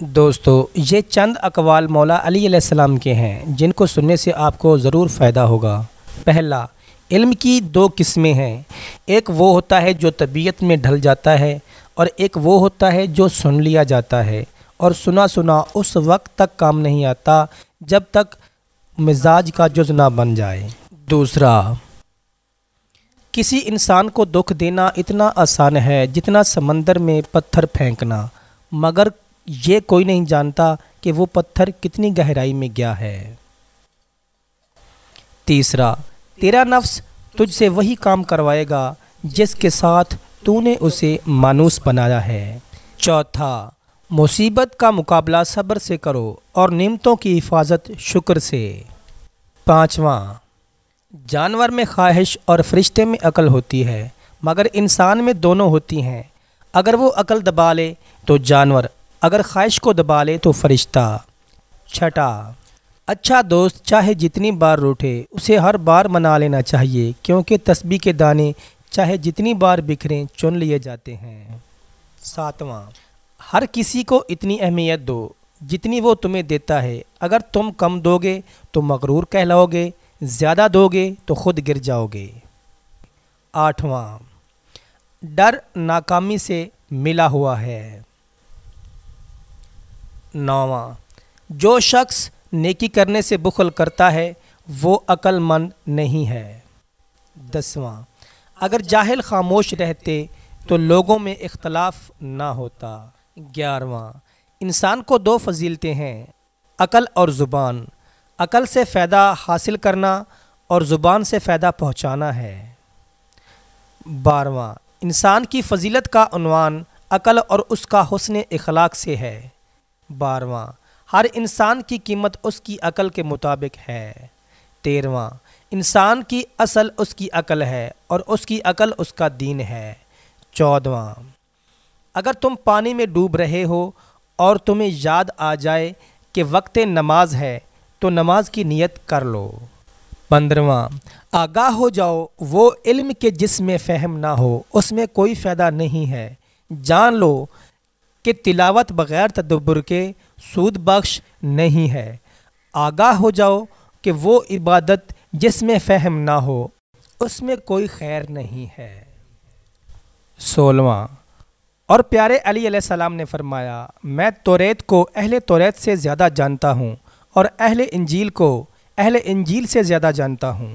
दोस्तों, ये चंद अकवाल मौला अली अलैहिस्सलाम के हैं, जिनको सुनने से आपको ज़रूर फ़ायदा होगा। पहला, इल्म की दो किस्में हैं। एक वो होता है जो तबीयत में ढल जाता है, और एक वो होता है जो सुन लिया जाता है, और सुना सुना उस वक्त तक काम नहीं आता, जब तक मिजाज का जुज ना बन जाए। दूसरा, किसी इंसान को दुख देना इतना आसान है जितना समंदर में पत्थर फेंकना, मगर ये कोई नहीं जानता कि वो पत्थर कितनी गहराई में गया है। तीसरा, तेरा नफ्स तुझसे वही काम करवाएगा जिसके साथ तूने उसे मानूस बनाया है। चौथा, मुसीबत का मुकाबला सब्र से करो और नियमतों की हिफाजत शुक्र से। पाँचवा, जानवर में ख्वाहिश और फरिश्ते में अकल होती है, मगर इंसान में दोनों होती हैं। अगर वो अकल दबा ले तो जानवर अगर ख्वाहिश को दबा ले तो फरिश्ता। छठा अच्छा दोस्त चाहे जितनी बार रूठे, उसे हर बार मना लेना चाहिए, क्योंकि तस्बी के दाने चाहे जितनी बार बिखरें, चुन लिए जाते हैं। सातवां, हर किसी को इतनी अहमियत दो, जितनी वो तुम्हें देता है। अगर तुम कम दोगे तो मगरूर कहलाओगे, ज़्यादा दोगे तो खुद गिर जाओगे। आठवां, डर नाकामी से मिला हुआ है। नौवा। जो शख्स नेकी करने से बुखल करता है, वो अक्लमंद नहीं है। दसवां। अगर जाहिल खामोश रहते तो लोगों में इख्तलाफ ना होता। ग्यारहवा। इंसान को दो फजीलतें हैं, अकल और ज़ुबान। अकल से फ़ायदा हासिल करना और ज़ुबान से फ़ायदा पहुँचाना है। बारहवा। इंसान की फजीलत का अनवान अकल और उसका हसन अखलाक से है। बारहवा, हर इंसान की कीमत उसकी अकल के मुताबिक है। तेरहवा, इंसान की असल उसकी अकल है और उसकी अकल उसका दीन है। चौदवा अगर तुम पानी में डूब रहे हो और तुम्हें याद आ जाए कि वक्त नमाज़ है तो नमाज़ की नियत कर लो। पंद्रवा आगाह हो जाओ, वो इल्म के जिसमें फ़हम ना हो, उसमें कोई फ़ायदा नहीं है। जान लो कि तिलावत बग़ैर तदब्बर के सूद बख्श नहीं है। आगाह हो जाओ कि वो इबादत जिसमें फ़हम ना हो, उसमें कोई खैर नहीं है। सोलवा, और प्यारे अली सलाम ने फरमाया, मैं तोरेत को अहले तोरेत से ज़्यादा जानता हूँ और अहले इंजील को अहले इंजील से ज़्यादा जानता हूँ।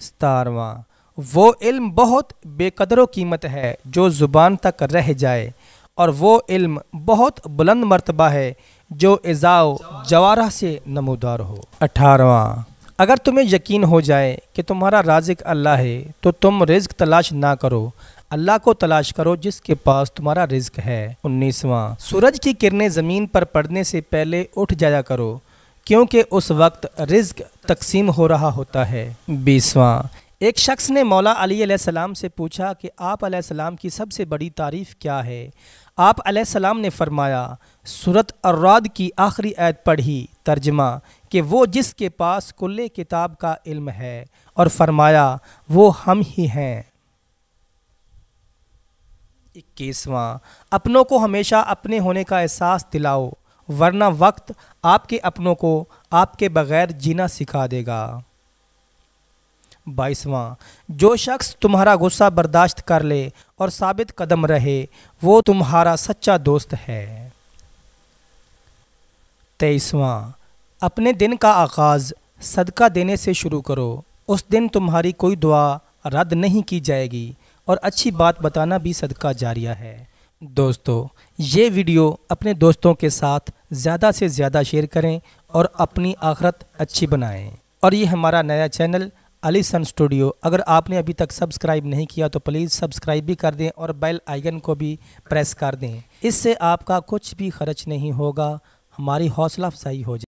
सतारवा, वो इल्म बहुत बेकदर कीमत है जो ज़ुबान तक रह जाए और वो इल्म बहुत बुलंद मरतबा है जो एजाओ जवारा से नमोदार हो। अठारवा अगर तुम्हें यकीन हो जाए कि तुम्हारा राजिक अल्लाह है तो तुम रिज्क तलाश ना करो। अल्लाह को तलाश करो जिसके पास तुम्हारा रिज्क है। उन्नीसवां, सूरज की किरणें ज़मीन पर पड़ने से पहले उठ जाया करो, क्योंकि उस वक्त रिज्क तकसीम हो रहा होता है। बीसवां एक शख्स ने मौला अली सलाम से पूछा कि आप सलाम की सबसे बड़ी तारीफ़ क्या है? आप सलाम ने फरमाया, सूरत अर्राद की आखिरी ऐत पढ़ी तर्जमा कि वो जिसके पास कुल्ले किताब का इल्म है और फरमाया, वो हम ही हैं। इक्कीसवां, अपनों को हमेशा अपने होने का एहसास दिलाओ, वरना वक्त आपके अपनों को आपके बग़ैर जीना सिखा देगा। बाईसवां, जो शख्स तुम्हारा गुस्सा बर्दाश्त कर ले और साबित कदम रहे, वो तुम्हारा सच्चा दोस्त है। तेईसवां, अपने दिन का आगाज़ सदका देने से शुरू करो। उस दिन तुम्हारी कोई दुआ रद्द नहीं की जाएगी और अच्छी बात बताना भी सदका जारिया है। दोस्तों, ये वीडियो अपने दोस्तों के साथ ज़्यादा से ज़्यादा शेयर करें और अपनी आखरत अच्छी बनाएँ। और ये हमारा नया चैनल अली सन स्टूडियो। अगर आपने अभी तक सब्सक्राइब नहीं किया तो प्लीज़ सब्सक्राइब भी कर दें और बेल आइकन को भी प्रेस कर दें। इससे आपका कुछ भी खर्च नहीं होगा। हमारी हौसला अफजाई हो जाए।